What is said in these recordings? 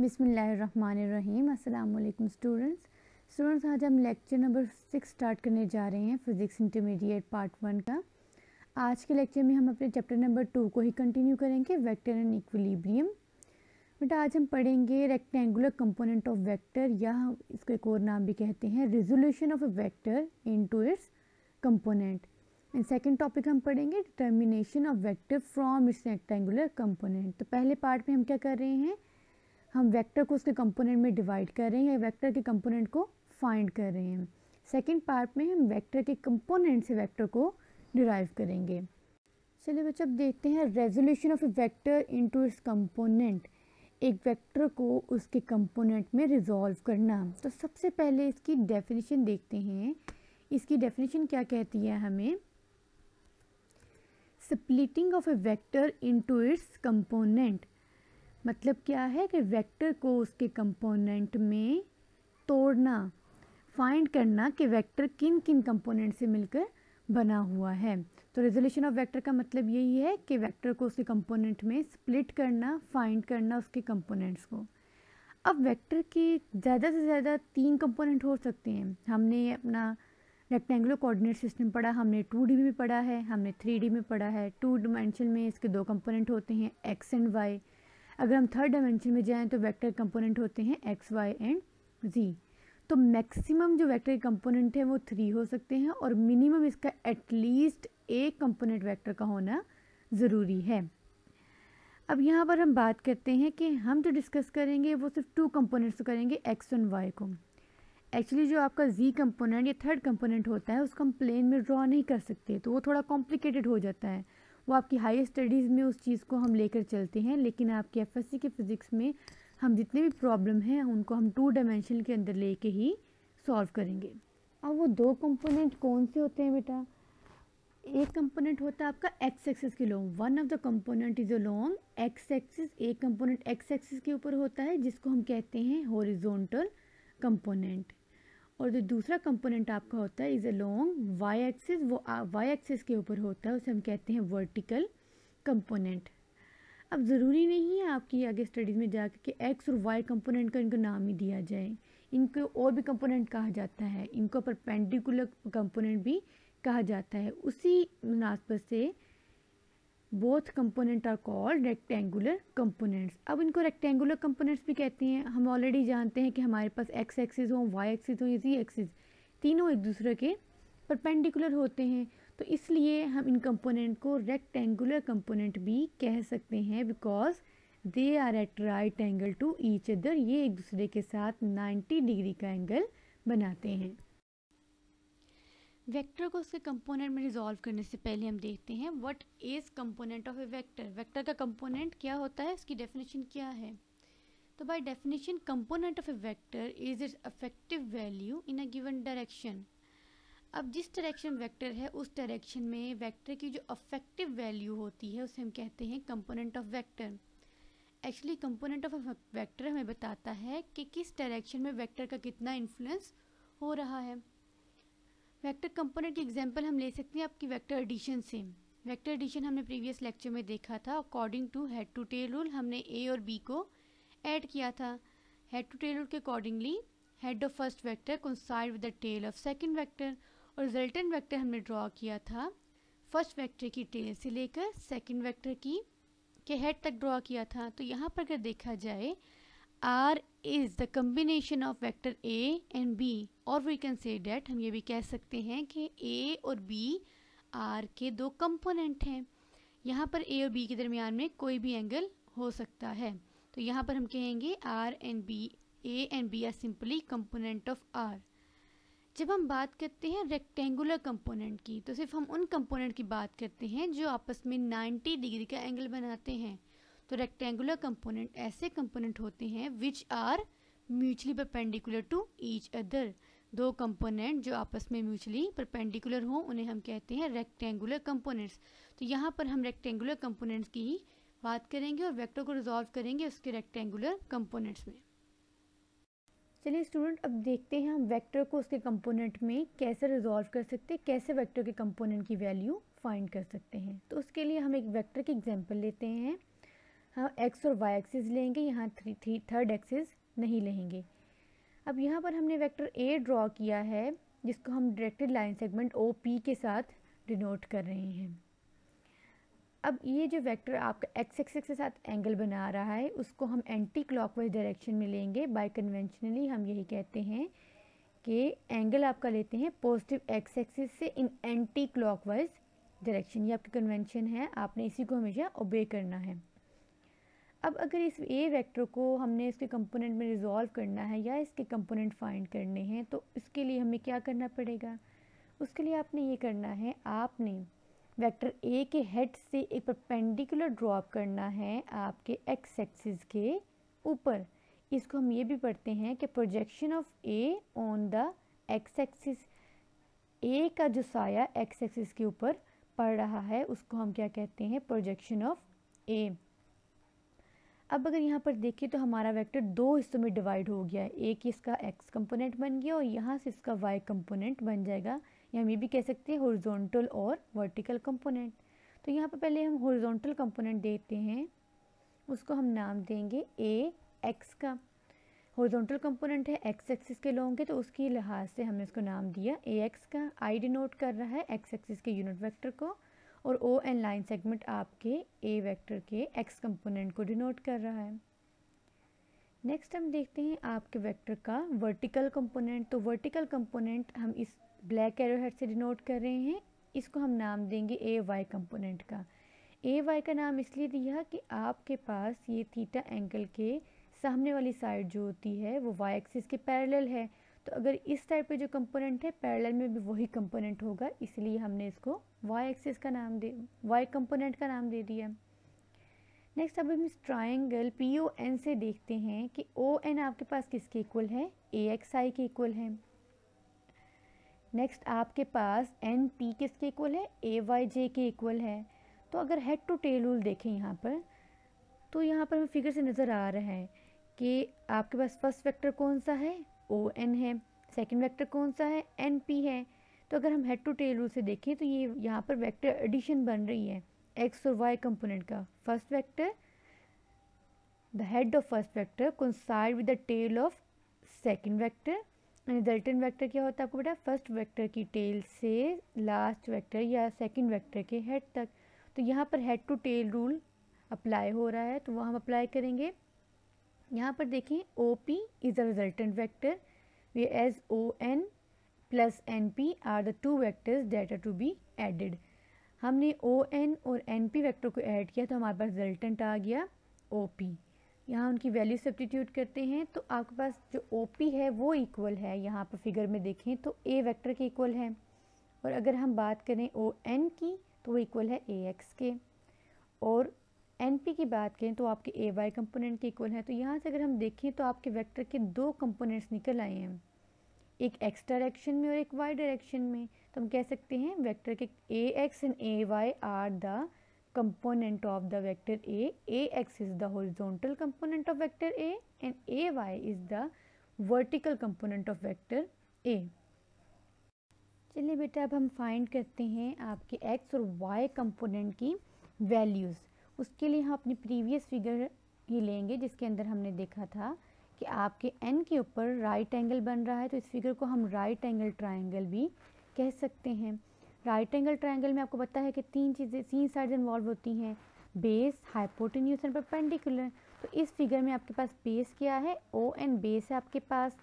बिसमीम वालेकुम students. Students, आज हम लेक्चर नंबर सिक्स स्टार्ट करने जा रहे हैं, फिज़िक्स इंटरमीडिएट पार्ट वन का। आज के लेक्चर में हम अपने चैप्टर नंबर टू को ही कंटिन्यू करेंगे, वेक्टर एंड इक्विलिब्रियम। बट आज हम पढ़ेंगे रेक्टेंगुलर कंपोनेंट ऑफ़ वेक्टर या इसको एक और नाम भी कहते हैं resolution of a vector into its component and second topic हम पढ़ेंगे determination of vector from its rectangular component तो पहले पार्ट में हम क्या कर रहे हैं हम वेक्टर को उसके कंपोनेंट में डिवाइड कर रहे हैं या वेक्टर के कंपोनेंट को फाइंड कर रहे हैं। सेकंड पार्ट में हम वेक्टर के कंपोनेंट से वेक्टर को डिराइव करेंगे। चलिए बच्चे, अब देखते हैं resolution of a vector into its component एक वेक्टर को उसके कंपोनेंट में रिजॉल्व करना। तो सबसे पहले इसकी डेफिनेशन देखते हैं। इसकी डेफिनेशन क्या कहती है हमें? Splitting of a vector into its component मतलब क्या है कि वेक्टर को उसके कंपोनेंट में तोड़ना फाइंड करना कि वेक्टर किन किन कंपोनेंट से मिलकर बना हुआ है। तो रेजोल्यूशन ऑफ़ वेक्टर का मतलब यही है कि वेक्टर को उसके कंपोनेंट में स्प्लिट करना फाइंड करना उसके कंपोनेंट्स को। अब वेक्टर के ज़्यादा से ज़्यादा तीन कंपोनेंट हो सकते हैं। हमने अपना रेक्टेंगुलर कोऑर्डिनेट सिस्टम पढ़ा, हमने टू डी में पढ़ा है, हमने थ्री डी में पढ़ा है। टू डिमेंशन में इसके दो कंपोनेंट होते हैं एक्स एंड वाई अगर हम थर्ड डायमेंशन में जाएँ तो वेक्टर कंपोनेंट होते हैं एक्स वाई एंड जी तो मैक्सिमम जो वेक्टर कंपोनेंट है वो थ्री हो सकते हैं और मिनिमम इसका एटलीस्ट एक कंपोनेंट वेक्टर का होना ज़रूरी है। अब यहाँ पर हम बात करते हैं कि हम जो डिस्कस करेंगे वो सिर्फ़ टू कंपोनेंट्स करेंगे एक्स एंड वाई को। एक्चुअली जो आपका जी कंपोनेंट या थर्ड कंपोनेंट होता है, उसको हम प्लेन में ड्रॉ नहीं कर सकते तो वो थोड़ा कॉम्प्लिकेटेड हो जाता है। वो आपकी हाई स्टडीज़ में उस चीज़ को हम लेकर चलते हैं, लेकिन आपके एफएससी के फ़िज़िक्स में हम जितने भी प्रॉब्लम हैं, उनको हम टू डायमेंशन के अंदर लेके ही सॉल्व करेंगे। अब वो दो कंपोनेंट कौन से होते हैं बेटा? एक कंपोनेंट होता है आपका एक्स एक्सिस के along one of the component is a along X axis एक कंपोनेंट एक्स एक्सिस के ऊपर होता है, जिसको हम कहते हैं हॉरिजॉन्टल कंपोनेंट और जो दूसरा कंपोनेंट आपका होता है is a along Y axis वो वाई एक्सिस के ऊपर होता है, उसे हम कहते हैं वर्टिकल कंपोनेंट अब ज़रूरी नहीं है आपकी आगे स्टडीज़ में जाकर कि एक्स और वाई कंपोनेंट का इनको नाम ही दिया जाए। इनको और भी कंपोनेंट कहा जाता है। इनको परपेंडिकुलर कंपोनेंट भी कहा जाता है। उसी मुनासबत से both component are called rectangular components अब इनको रेक्टेंगुलर कंपोनेंट्स भी कहते हैं। हम ऑलरेडी जानते हैं कि हमारे पास एक्स एक्सिस हो वाई एक्सिस हो, या जी एक्सिस तीनों एक दूसरे के परपेंडिकुलर होते हैं। तो इसलिए हम इन कंपोनेंट को रेक्टेंगुलर कंपोनेंट भी कह सकते हैं because they are at right angle to each other ये एक दूसरे के साथ 90 डिग्री का एंगल बनाते हैं। वेक्टर को उसके कंपोनेंट में रिजॉल्व करने से पहले हम देखते हैं what is component of a vector vector का कंपोनेंट क्या होता है? उसकी डेफिनेशन क्या है? तो by definition component of a vector is its affective value in a given direction अब जिस डायरेक्शन वेक्टर है, उस डायरेक्शन में वेक्टर की जो अफेक्टिव वैल्यू होती है, उसे हम कहते हैं component of vector actually component of vector हमें बताता है कि किस डायरेक्शन में वेक्टर का कितना इन्फ्लुएंस हो रहा है। वेक्टर कंपोनेंट की एग्जांपल हम ले सकते हैं आपकी वेक्टर एडिशन से। वेक्टर एडिशन हमने प्रीवियस लेक्चर में देखा था। According to head to tail rule हमने ए और बी को ऐड किया था। हेड टू टेल रूल के accordingly head of first vector coincide with the tail of second vector और रिजल्टेंट वेक्टर हमने ड्रॉ किया था। फ़र्स्ट वेक्टर की टेल से लेकर सेकंड वेक्टर की के हेड तक ड्रॉ किया था। तो यहाँ पर अगर देखा जाए R is the combination of vector A and B और वी कैन से डेट हम ये भी कह सकते हैं कि ए और बी आर के दो कंपोनेंट हैं। यहाँ पर ए और बी के दरमियान में कोई भी एंगल हो सकता है। तो यहाँ पर हम कहेंगे R and B A and B are simply component of R जब हम बात करते हैं रेक्टेंगुलर कंपोनेंट की तो सिर्फ़ हम उन कंपोनेंट की बात करते हैं जो आपस में 90 डिग्री का एंगल बनाते हैं। तो रेक्टेंगुलर कंपोनेंट ऐसे कंपोनेंट होते हैं which are mutually perpendicular to each other दो कंपोनेंट जो आपस में म्यूचुअली परपेंडिकुलर हों, उन्हें हम कहते हैं रेक्टेंगुलर कंपोनेंट्स तो यहाँ पर हम रेक्टेंगुलर कंपोनेंट्स की ही बात करेंगे और वेक्टर को रिजॉल्व करेंगे उसके रेक्टेंगुलर कंपोनेंट्स में। चलिए स्टूडेंट अब देखते हैं हम वेक्टर को उसके कंपोनेंट में कैसे रिजॉल्व कर सकते हैं, कैसे वेक्टर के कंपोनेंट की वैल्यू फाइंड कर सकते हैं। तो उसके लिए हम एक वेक्टर की एग्जांपल लेते हैं। हम एक्स और वाई एक्सिस लेंगे, यहाँ थ्री थ्री थर्ड एक्सिस नहीं लेंगे। अब यहाँ पर हमने वेक्टर ए ड्रॉ किया है, जिसको हम directed line segment O P के साथ डिनोट कर रहे हैं। अब ये जो वेक्टर आपका एक्स एक्सिस के साथ एंगल बना रहा है, उसको हम एंटी क्लॉकवाइज डायरेक्शन में लेंगे। बाय कन्वेंशनली हम यही कहते हैं कि एंगल आपका लेते हैं पॉजिटिव एक्स एक्सिस से इन एंटी क्लॉकवाइज डायरेक्शन ये आपकी कन्वेंशन है, आपने इसी को हमेशा ओबे करना है। अब अगर इस ए वेक्टर को हमने इसके कंपोनेंट में रिजॉल्व करना है या इसके कंपोनेंट फाइंड करने हैं तो इसके लिए हमें क्या करना पड़ेगा? उसके लिए आपने ये करना है, आपने वेक्टर ए के हेड से एक परपेंडिकुलर ड्रॉप करना है आपके एक्स एक्सिस के ऊपर। इसको हम ये भी पढ़ते हैं कि projection of A on the X axis A का जो साया एक्स एक्सिस के ऊपर पड़ रहा है, उसको हम क्या कहते हैं? प्रोजेक्शन ऑफ़ ए अब अगर यहाँ पर देखिए तो हमारा वेक्टर दो हिस्सों में डिवाइड हो गया है। एक इसका एक्स कंपोनेंट बन गया और यहाँ से इसका वाई कंपोनेंट बन जाएगा। या हम ये भी कह सकते हैं हॉरिजॉन्टल और वर्टिकल कंपोनेंट तो यहाँ पर पहले हम हॉरिजॉन्टल कंपोनेंट देते हैं। उसको हम नाम देंगे ए एक्स का। हॉरिजॉन्टल कंपोनेंट है एक्स एक्सिस के लोगों तो उसके लिहाज से हमने इसको नाम दिया ए एक्स का। आई डिनोट कर रहा है एक्स एक्सिस के यूनिट वेक्टर को। और ओ एन लाइन सेगमेंट आपके ए वेक्टर के एक्स कंपोनेंट को डिनोट कर रहा है। नेक्स्ट हम देखते हैं आपके वेक्टर का वर्टिकल कंपोनेंट। तो वर्टिकल कंपोनेंट हम इस ब्लैक एरो हेड से डिनोट कर रहे हैं। इसको हम नाम देंगे ए वाई कंपोनेंट का। ए वाई का नाम इसलिए दिया कि आपके पास ये थीटा एंगल के सामने वाली साइड जो होती है, वो वाई एक्सिस के पैरेलल है। तो अगर इस साइड पे जो कंपोनेंट है पैरेलल में भी वही कंपोनेंट होगा, इसलिए हमने इसको वाई एक्सिस का नाम दे वाई कंपोनेंट का नाम दे दिया। नेक्स्ट अब हम इस ट्राइंगल पी ओ एन से देखते हैं कि ओ एन आपके पास किसके इक्वल है? ए एक्स आई के इक्वल है। नेक्स्ट आपके पास एन पी किसके इक्वल है? ए वाई जे के इक्वल है। तो अगर हेड टू टेल रूल देखें यहाँ पर तो यहाँ पर हमें फिगर से नज़र आ रहा है कि आपके पास फ़र्स्ट वेक्टर कौन सा है? ओ एन है। सेकेंड वैक्टर कौन सा है? एन पी है। तो अगर हम हेड टू टेल रूल से देखें तो ये यहाँ पर वेक्टर एडिशन बन रही है। एक्स और वाई कंपोनेंट का। First vector the head of first vector coincide with the tail of second vector resultant vector क्या होता है आपको बेटा? फ़र्स्ट वेक्टर की टेल से लास्ट वेक्टर या सेकंड वेक्टर के हेड तक। तो यहाँ पर head to tail rule apply हो रहा है तो वह हम अप्लाई करेंगे। यहाँ पर देखें O P is a resultant vector whereas O N plus N P are the two vectors that are to be added हमने ओ एन और एन पी वैक्टर को ऐड किया तो हमारे पास रिजल्टेंट आ गया ओ पी यहाँ उनकी वैल्यू सब्सटीट्यूट करते हैं तो आपके पास जो ओ पी है वो इक्वल है। यहाँ पर फिगर में देखें तो ए वेक्टर के इक्वल है। और अगर हम बात करें ओ एन की तो वो इक्वल है ए एक्स के। और एन पी की बात करें तो आपके ए वाई कंपोनेंट के इक्वल है तो यहाँ से अगर हम देखें तो आपके वेक्टर के दो कंपोनेंट्स निकल आए हैं एक एक्स डायरेक्शन में और एक वाई डायरेक्शन में तो हम कह सकते हैं वेक्टर के A X and A Y are the component of the vector A. Ax is the horizontal component of vector A and Ay is the vertical component of vector A. चलिए बेटा, अब हम फाइंड करते हैं आपके x और y component की values उसके लिए हम अपनी प्रीवियस फिगर ही लेंगे, जिसके अंदर हमने देखा था कि आपके एन के ऊपर राइट एंगल बन रहा है तो इस फिगर को हम राइट एंगल ट्राइंगल भी कह सकते हैं। राइट एंगल ट्राइंगल में आपको पता है कि तीन चीज़ें, तीन साइड इन्वॉल्व होती हैं। बेस हाइपोटेन्यूस एंड परपेंडिकुलर तो इस फिगर में आपके पास बेस क्या है? ओ एन बेस है आपके पास।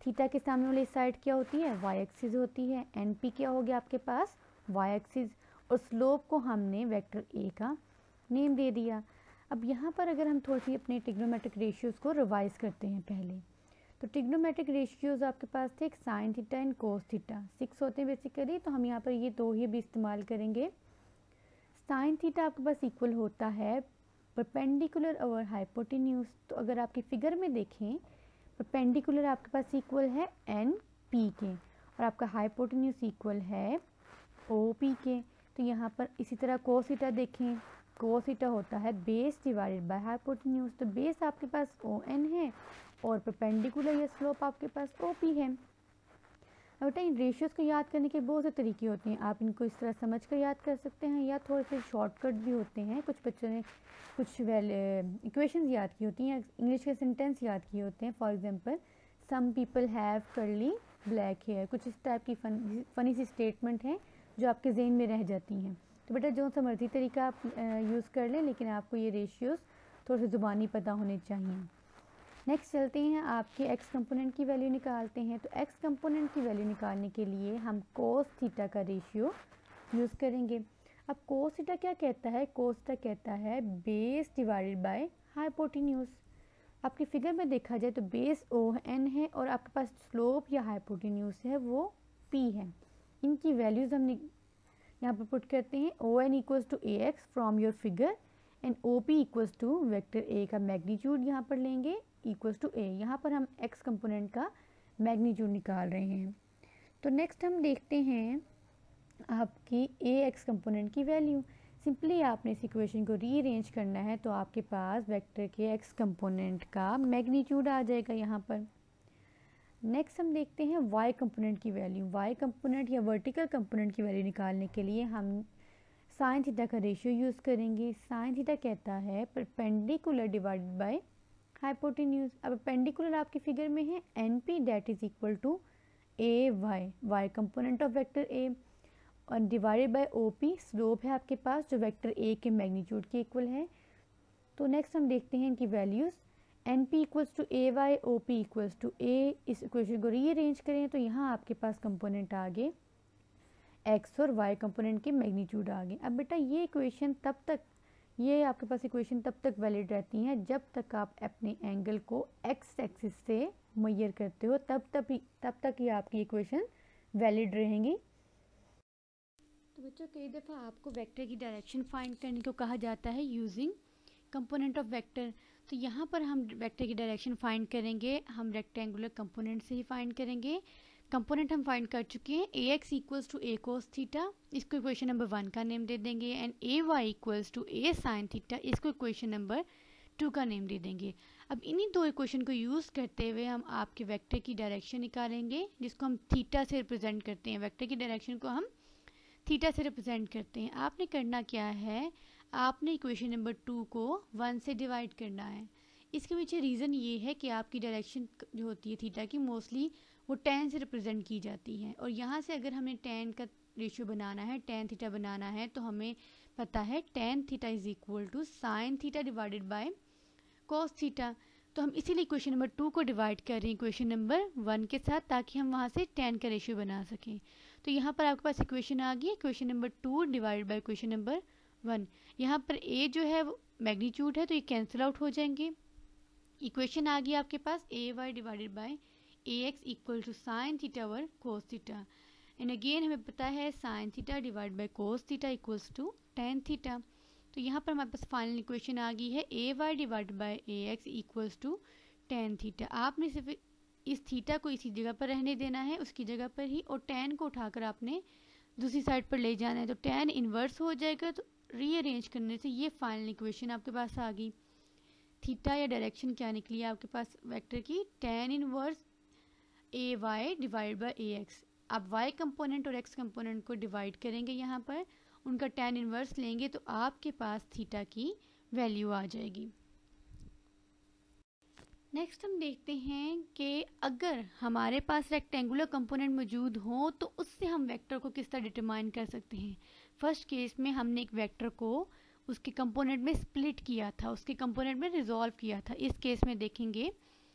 थीटा के सामने वाली साइड क्या होती है? वाई एक्सिस होती है। एन पी क्या हो गया आपके पास? वाई एक्सिस और स्लोप को हमने वेक्टर ए का नेम दे दिया। अब यहाँ पर अगर हम थोड़ी सी अपने टिग्नोमेट्रिक रेशियोज़ को रिवाइज करते हैं पहले तो टिग्नोमेट्रिक रेशियोज़ आपके पास थे, एक sine theta and cos theta six होते हैं बेसिकली तो हम यहाँ पर ये दो ही भी इस्तेमाल करेंगे। साइन थीटा आपके पास इक्वल होता है परपेंडिकुलर और हाइपोटेन्यूज तो अगर आपकी फिगर में देखें परपेंडिकुलर आपके पास इक्वल है एन पी के और आपका हाइपोटेन्यूज इक्वल है ओ पी के तो यहाँ पर इसी तरह कोसीटा देखें। कोसीटा होता है बेस डिवाइडेड बाय हाइपोटेन्यूज। तो बेस आपके पास ओ एन है और परपेंडिकुलर या स्लोप आपके पास ओ पी है। बेटा इन रेशियोज़ को याद करने के बहुत से तरीके होते हैं। आप इनको इस तरह समझ कर याद कर सकते हैं या थोड़े से शॉर्टकट भी होते हैं। कुछ बच्चों ने कुछ वेल इक्वेशंस याद की होती हैं इंग्लिश के सेंटेंस याद किए होते हैं। For example some people have curly black hair कुछ इस टाइप की फन फनी सी स्टेटमेंट हैं जो आपके जहन में रह जाती हैं। तो बेटा, जो सा मर्ज़ी तरीका आप यूज़ कर लें, लेकिन आपको ये रेशियोज़ थोड़े से ज़ुबानी पता होने चाहिए। नेक्स्ट चलते हैं, आपके एक्स कंपोनेंट की वैल्यू निकालते हैं। तो एक्स कंपोनेंट की वैल्यू निकालने के लिए हम कोस थीटा का रेशियो यूज़ करेंगे। अब कोस थीटा क्या कहता है? कोस थीटा कहता है बेस डिवाइडेड बाय हाइपोटिन्यूस आपकी फिगर में देखा जाए तो बेस ओ एन है और आपके पास स्लोप या हाइपोटिन्यूस है, वो पी है। इनकी वैल्यूज़ हम यहाँ पर पुट करते हैं O N equals to A X from your figure and O P equals to vector A का मैग्नीट्यूड यहाँ पर लेंगे इक्वल्स टू ए यहाँ पर हम एक्स कंपोनेंट का मैग्नीट्यूड निकाल रहे हैं। तो नेक्स्ट हम देखते हैं आपकी ए एक्स कंपोनेंट की वैल्यू सिंपली आपने इस इक्वेशन को रीअरेंज करना है तो आपके पास वेक्टर के एक्स कंपोनेंट का मैग्नीट्यूड आ जाएगा यहाँ पर। नेक्स्ट हम देखते हैं वाई कंपोनेंट की वैल्यू वाई कंपोनेंट या वर्टिकल कंपोनेंट की वैल्यू निकालने के लिए हम साइन थीटा का रेशियो यूज़ करेंगे। साइन थीटा कहता है परपेंडिकुलर डिवाइडेड बाय हाइपोटेन्यूज अब पेंडिकुलर आपकी फिगर में है. N P that is equal to A Y Y component of vector A और divided by O P slope है आपके पास, जो वेक्टर ए के मैग्नीट्यूड के इक्वल है। तो नेक्स्ट हम देखते हैं इनकी values N P equals to A Y O P equals to A इस इक्वेशन को रीअरेंज करें तो यहाँ आपके पास कंपोनेंट आ गए एक्स और वाई कंपोनेंट के मैग्नीट्यूड आ गए। अब बेटा ये इक्वेशन तब तक, ये आपके पास इक्वेशन तब तक वैलिड रहती हैं जब तक आप अपने एंगल को एक्स एक्सिस से मैयर करते हो, तब तक ही, तब तक ही आपकी इक्वेशन वैलिड रहेंगी। तो बच्चों, कई दफ़ा आपको वेक्टर की डायरेक्शन फाइंड करने को कहा जाता है यूजिंग कंपोनेंट ऑफ़ वेक्टर तो यहाँ पर हम वेक्टर की डायरेक्शन फाइंड करेंगे, हम रेक्टेंगुलर कंपोनेंट से ही फाइंड करेंगे। कंपोनेंट हम फाइंड कर चुके हैं A X equals to A cos theta इसको इक्वेशन नंबर वन का नेम दे देंगे and A Y equals to A sine theta इसको इक्वेशन नंबर टू का नेम दे देंगे। अब इन्हीं दो इक्वेशन को यूज़ करते हुए हम आपके वेक्टर की डायरेक्शन निकालेंगे, जिसको हम थीटा से रिप्रेजेंट करते हैं। वेक्टर की डायरेक्शन को हम थीटा से रिप्रेजेंट करते हैं। आपने करना क्या है आपने इक्वेशन नंबर टू को वन से डिवाइड करना है। इसके पीछे रीज़न ये है कि आपकी डायरेक्शन जो होती है थीटा की मोस्टली वो टेन से रिप्रेजेंट की जाती है। और यहाँ से अगर हमें टेन का रेशियो बनाना है टेन थीटा बनाना है तो हमें पता है tan theta is equal to sine theta divided by cos theta तो हम इसीलिए क्वेश्चन नंबर टू को डिवाइड कर रहे हैं क्वेश्चन नंबर वन के साथ, ताकि हम वहाँ से टेन का रेशियो बना सकें। तो यहाँ पर आपके पास इक्वेशन आ गई question number two divide by question number one. यहाँ पर ए जो है वो मैग्नीट्यूड है तो ये कैंसिल आउट हो जाएँगे। इक्वेशन आ गई आपके पास A Y divided by A X equal to sine theta over cos theta and again हमें पता है sine theta divide by cos theta equals to tan theta तो यहाँ पर हमारे पास फाइनल इक्वेशन आ गई है A Y divide by A X equals to tan theta आपने सिर्फ़ इस थीटा को इसी जगह पर रहने देना है, उसकी जगह पर ही, और टेन को उठाकर आपने दूसरी साइड पर ले जाना है। तो टेन इन्वर्स हो जाएगा तो रीअरेंज करने से ये फाइनल इक्वेशन आपके पास आ गई। थीटा या डायरेक्शन क्या निकली है आपके पास? वेक्टर की tan inverse A Y divide by X आप वाई कंपोनेंट और एक्स कंपोनेंट को डिवाइड करेंगे यहाँ पर, उनका टेन इनवर्स लेंगे तो आपके पास थीटा की वैल्यू आ जाएगी। नेक्स्ट हम देखते हैं कि अगर हमारे पास रेक्टेंगुलर कंपोनेंट मौजूद हो तो उससे हम वेक्टर को किस तरह डिटरमाइन कर सकते हैं? फ़र्स्ट केस में हमने एक वेक्टर को उसके कंपोनेंट में स्प्लिट किया था, उसके कंपोनेंट में रिजॉल्व किया था। इस केस में देखेंगे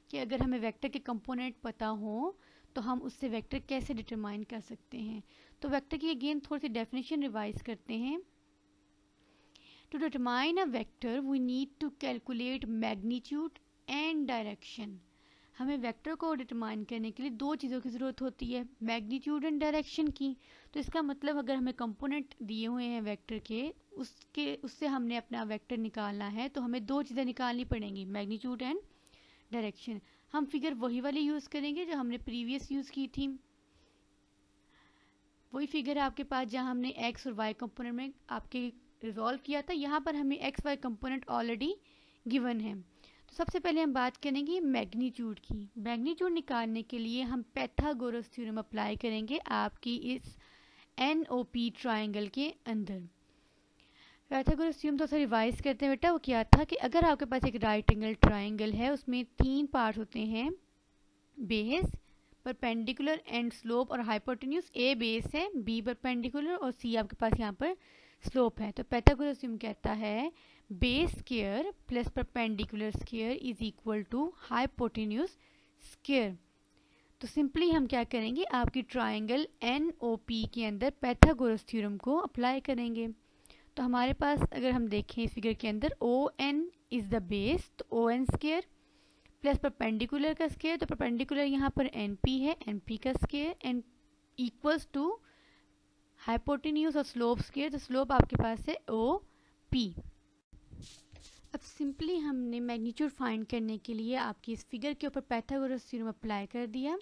कि अगर हमें वेक्टर के कंपोनेंट पता हो तो हम उससे वेक्टर कैसे डिटरमाइन कर सकते हैं। तो वेक्टर की अगेन थोड़ी सी डेफिनेशन रिवाइज करते हैं। To determine a vector we need to calculate magnitude and direction हमें वेक्टर को डिटरमाइन करने के लिए दो चीज़ों की ज़रूरत होती है, मैग्नीट्यूड एंड डायरेक्शन की। तो इसका मतलब अगर हमें कंपोनेंट दिए हुए हैं वेक्टर के, उसके, उससे हमने अपना वेक्टर निकालना है तो हमें दो चीज़ें निकालनी पड़ेंगी, मैग्नीट्यूड एंड डायरेक्शन। हम फिगर वही वाली यूज़ करेंगे जो हमने प्रीवियस यूज़ की थी। वही फिगर आपके पास जहाँ हमने एक्स और वाई कंपोनेंट में आपके रिजॉल्व किया था। यहाँ पर हमें X Y component already given है। सबसे पहले हम बात करेंगे मैग्नीट्यूड की। मैग्नीट्यूड निकालने के लिए हम पैथागोरस थ्योरम अप्लाई करेंगे आपकी इस एन ओ पी ट्राइंगल के अंदर। पैथागोरस थ्योरम तो रिवाइज करते हैं बेटा। वो क्या था कि अगर आपके पास एक राइट एंगल ट्राइंगल है, उसमें तीन पार्ट होते हैं। बेस परपेंडिकुलर एंड स्लोप और हाइपोटेन्यूज ए बेस है बी परपेंडिकुलर और सी आपके पास यहाँ पर स्लोप है। तो पैथागोरस थ्योरम कहता है base square plus perpendicular square is equal to hypotenuse square तो सिंपली हम क्या करेंगे? आपकी ट्राइंगल एन ओ पी के अंदर पैथागोरस थ्योरम को अप्लाई करेंगे। तो हमारे पास अगर हम देखें इस फिगर के अंदर O N is the base तो O N square plus perpendicular का स्केयर तो परपेंडिकुलर यहाँ पर एन पी है एन पी का square N equals to hypotenuse और स्लोप स्केयर तो स्लोप आपके पास है ओ पी अब सिंपली हमने मैग्नीट्यूड फाइंड करने के लिए आपकी इस फिगर के ऊपर पैथागोरस थ्योरम अप्लाई कर दिया।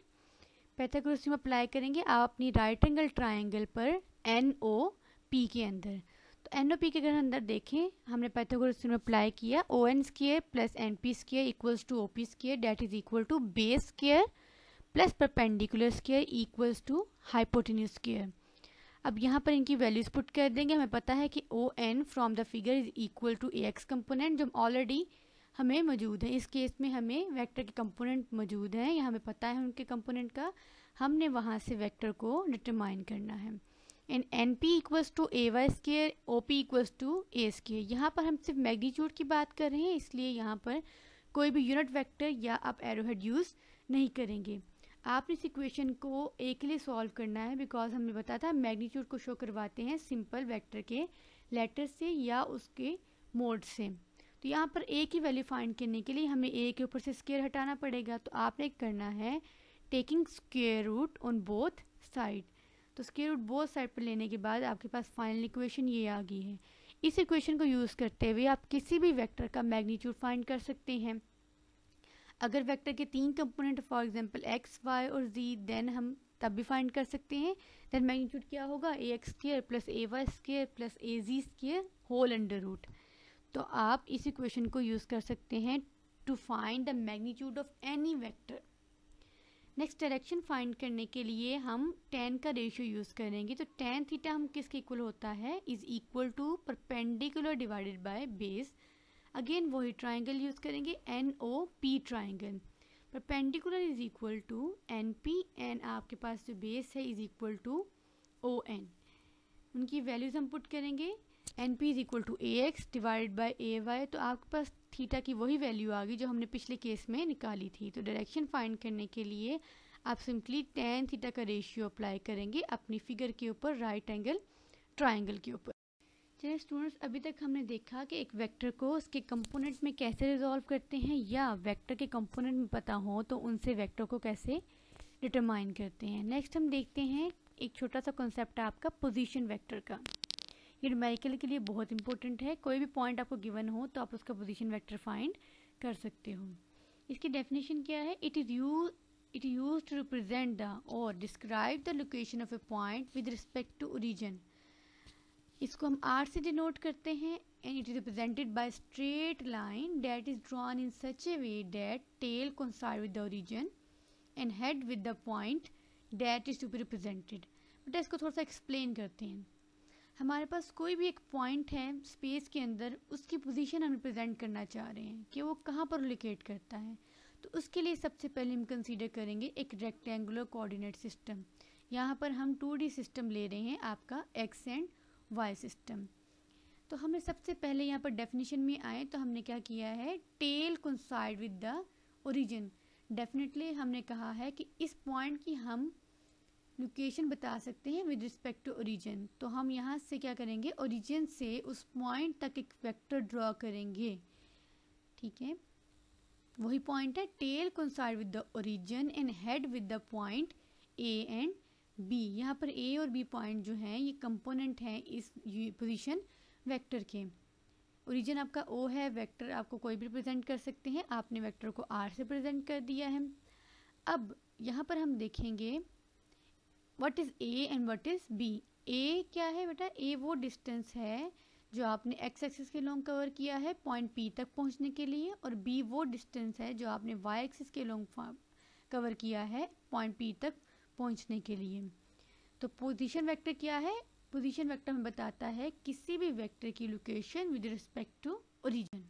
पैथागोरस थ्योरम अप्लाई करेंगे आप अपनी राइट एंगल ट्राइंगल पर एन ओ पी के अंदर। तो एन ओ पी के अगर अंदर देखें, हमने पैथागोरस थ्योरम अप्लाई किया। O N square plus N P square equals to O P square that is equal to base square plus perpendicular square equals to hypotenuse square अब यहाँ पर इनकी वैल्यूज़ पुट कर देंगे। हमें पता है कि O N from the figure is equal to A X component जो ऑलरेडी हमें मौजूद है। इस केस में हमें वेक्टर के कंपोनेंट मौजूद हैं। या हमें पता है उनके कंपोनेंट का। हमने वहाँ से वेक्टर को डिटरमाइन करना है। And N P equals to A Y square O P equals to A square यहाँ पर हम सिर्फ़ मैग्नीट्यूड की बात कर रहे हैं, इसलिए यहाँ पर कोई भी यूनिट वेक्टर या आप एरोहेड यूज़ नहीं करेंगे। आपने इस इक्वेशन को एक के लिए सॉल्व करना है बिकॉज़ हमने बताया था मैग्नीट्यूड को शो करवाते हैं सिंपल वेक्टर के लेटर से या उसके मोड से। तो यहाँ पर ए की वैल्यू फाइंड करने के लिए हमें ए के ऊपर से स्केयर हटाना पड़ेगा। तो आपने करना है taking square root on both side तो स्केयर रूट बोथ साइड पर लेने के बाद आपके पास फाइनल इक्वेशन ये आ गई है। इस इक्वेशन को यूज़ करते हुए आप किसी भी वेक्टर का मैग्नीट्यूड फाइंड कर सकते हैं। अगर वेक्टर के तीन component for example X Y और जी देन हम तब भी फाइंड कर सकते हैं। देन मैग्नीट्यूड क्या होगा? A X square plus A Y square plus A Z square whole under root तो आप इस इक्वेशन को यूज़ कर सकते हैं to find the magnitude of any vector next direction find करने के लिए हम टेन का रेशियो यूज़ करेंगे। तो टेन थीटा हम किसके इक्वल होता है? Is equal to perpendicular divided by base again वही ट्राइंगल यूज़ करेंगे N O P triangle perpendicular is equal to N P N आपके पास जो बेस है is equal to O N उनकी वैल्यूज़ हम पुट करेंगे. N P is equal to A X divide by A Y तो आपके पास थीटा की वही वैल्यू आ गई जो हमने पिछले केस में निकाली थी. तो डायरेक्शन फाइंड करने के लिए आप सिंपली टेन थीटा का रेशियो अप्लाई करेंगे अपनी फिगर के ऊपर राइट एंगल ट्राइंगल के ऊपर. चलिए स्टूडेंट्स अभी तक हमने देखा कि एक वेक्टर को उसके कंपोनेंट में कैसे रिजॉल्व करते हैं या वेक्टर के कंपोनेंट में पता हो तो उनसे वेक्टर को कैसे डिटरमाइन करते हैं। नेक्स्ट हम देखते हैं एक छोटा सा कॉन्सेप्ट है आपका पोजीशन वेक्टर का। ये न्यूमेरिकल के लिए बहुत इंपॉर्टेंट है। कोई भी पॉइंट आपको गिवन हो तो आप उसका पोजीशन वेक्टर फाइंड कर सकते हो। इसकी डेफिनेशन क्या है? It is use it use to represent the और describe the location of a point with respect to origin इसको हम आर से डिनोट करते हैं and it is represented by straight line that is drawn in such a way that tail coincide with the origin and head with the point that is to be represented but इसको थोड़ा सा explain करते हैं। हमारे पास कोई भी एक point है स्पेस के अंदर, उसकी पोजीशन हम रिप्रेजेंट करना चाह रहे हैं कि वो कहाँ पर लोकेट करता है। तो उसके लिए सबसे पहले हम कंसीडर करेंगे एक रेक्टेंगुलर कोऑर्डिनेट सिस्टम यहाँ पर हम टू सिस्टम ले रहे हैं, आपका एक्स एंड वाई सिस्टम तो हमें सबसे पहले यहाँ पर डेफिनेशन में आए तो हमने क्या किया है? Tail coincide with the origin definitely हमने कहा है कि इस पॉइंट की हम लोकेशन बता सकते हैं विद रिस्पेक्ट टू ओरिजिन तो हम यहाँ से क्या करेंगे? ओरिजिन से उस पॉइंट तक एक वेक्टर ड्रॉ करेंगे। ठीक है? वही पॉइंट है. Tail coincide with the origin and head with the point A and B यहाँ पर ए और बी पॉइंट जो हैं, ये कंपोनेंट हैं इस पोजीशन वेक्टर के। ओरिजिन आपका ओ है वेक्टर आपको कोई भी प्रेजेंट कर सकते हैं, आपने वेक्टर को आर से प्रेजेंट कर दिया है। अब, यहाँ पर हम देखेंगे what is A and what is B A क्या है बेटा? ए वो डिस्टेंस है जो आपने एक्स एक्सिस के लॉन्ग कवर किया है पॉइंट पी तक पहुँचने के लिए और बी वो डिस्टेंस है जो आपने वाई एक्सिस के लॉन्ग कवर किया है पॉइंट पी तक पहुँचने के लिए। तो पोजीशन वेक्टर क्या है? पोजीशन वेक्टर हमें बताता है किसी भी वेक्टर की location with respect to origin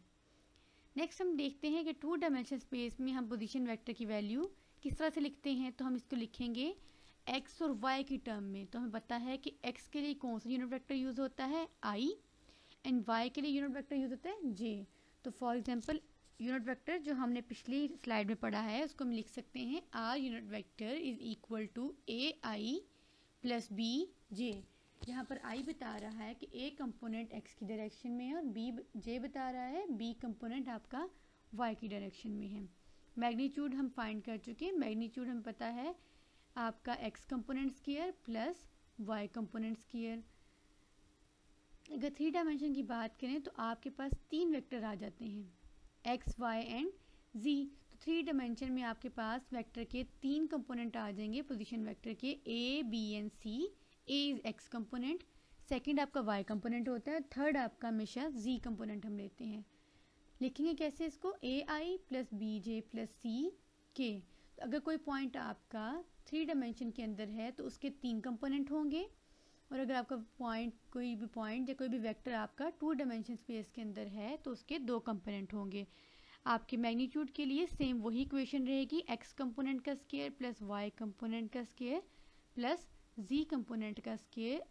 next हम देखते हैं कि टू डायमेंशन स्पेस में हम पोजीशन वेक्टर की वैल्यू किस तरह से लिखते हैं तो हम इसको लिखेंगे एक्स और वाई की टर्म में। तो हमें पता है कि एक्स के लिए कौन सा यूनिट वेक्टर यूज़ होता है? आई एंड वाई के लिए यूनिट वेक्टर यूज़ होता है जे तो फॉर एग्जांपल यूनिट वेक्टर जो हमने पिछली स्लाइड में पढ़ा है, उसको हम लिख सकते हैं R unit vector is equal to A I plus B J यहाँ पर आई बता रहा है कि ए कंपोनेंट एक्स की डायरेक्शन में है और बी जे बता रहा है बी कंपोनेंट आपका वाई की डायरेक्शन में है। मैग्नीट्यूड हम फाइंड कर चुके हैं। मैग्नीट्यूड हमें पता है आपका X component square plus Y component square अगर थ्री डायमेंशन की बात करें तो आपके पास तीन वेक्टर आ जाते हैं। X, Y and Z. तो थ्री डायमेंशन में आपके पास वेक्टर के तीन कंपोनेंट आ जाएँगे, पोजीशन वेक्टर के A B and C A is X component. Second आपका वाई कंपोनेंट होता है। थर्ड आपका हमेशा जी कंपोनेंट हम लेते हैं। लिखेंगे कैसे इसको? A I plus B J plus C K तो अगर कोई पॉइंट आपका थ्री डायमेंशन के अंदर है तो उसके तीन कंपोनेंट होंगे। और अगर आपका पॉइंट कोई भी पॉइंट या कोई भी वेक्टर आपका टू डायमेंशन स्पेस के अंदर है तो उसके दो कंपोनेंट होंगे। आपके मैग्नीट्यूड के लिए सेम वही इक्वेशन रहेगी एक्स कंपोनेंट का स्केयर प्लस वाई कंपोनेंट का स्केयर प्लस जी कंपोनेंट का स्केयर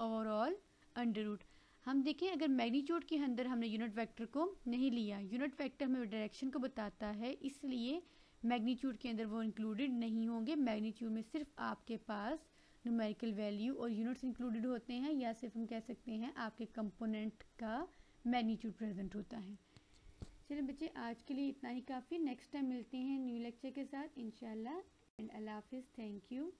ओवरऑल अंडर रूट हम देखें, अगर मैग्नीट्यूड के अंदर हमने यूनिट वेक्टर को नहीं लिया यूनिट वेक्टर हमें डायरेक्शन को बताता है, इसलिए मैग्नीट्यूड के अंदर वो इंक्लूडेड नहीं होंगे। मैग्नीट्यूड में सिर्फ़ आपके पास न्यूमेरिकल वैल्यू और यूनिट्स इंक्लूडेड होते हैं या सिर्फ़ हम कह सकते हैं आपके कंपोनेंट का मैग्नीट्यूड प्रेजेंट होता है। चलिए बच्चे, आज के लिए इतना ही काफ़ी। नेक्स्ट टाइम मिलते हैं न्यू लेक्चर के साथ। इनशाला एंड अल्लाह हाफिज़। Thank you